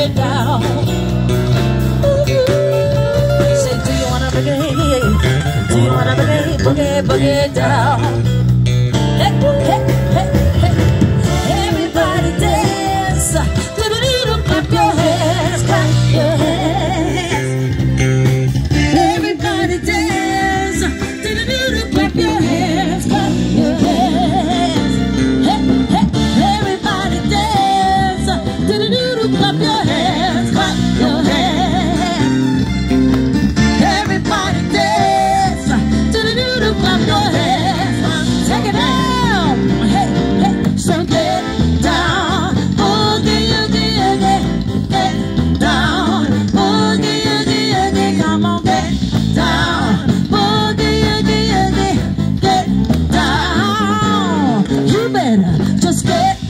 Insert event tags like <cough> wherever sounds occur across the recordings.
way down. He Do you wanna boogie? Do you wanna boogie, boogie, boogie down? Just get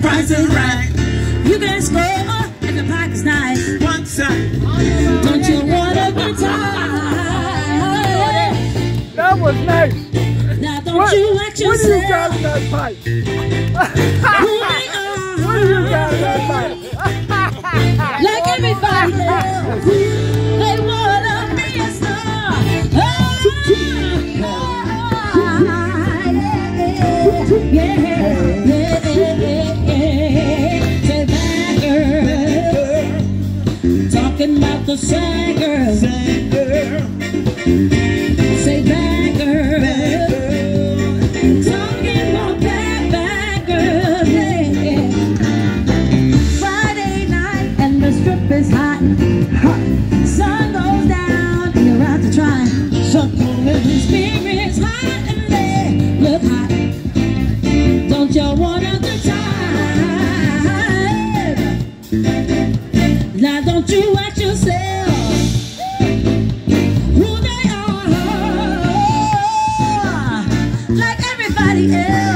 price is right. You can score if the pack is nice. One side. Don't you want a good time? That was nice. Now don't what, you let yourself. What do you got in that pipe? <laughs> Yeah. else.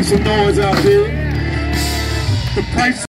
Make some noise out